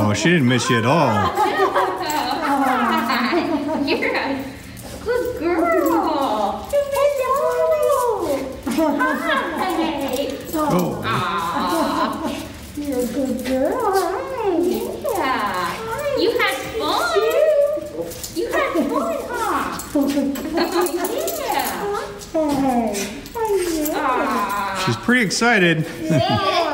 Oh, she didn't miss you at all. You're a good girl. Hello. Oh. Hi. Oh, Aw. You're a good girl. Hi. Yeah. You had fun. You had fun, huh? Oh, yeah. She's pretty excited. Yeah.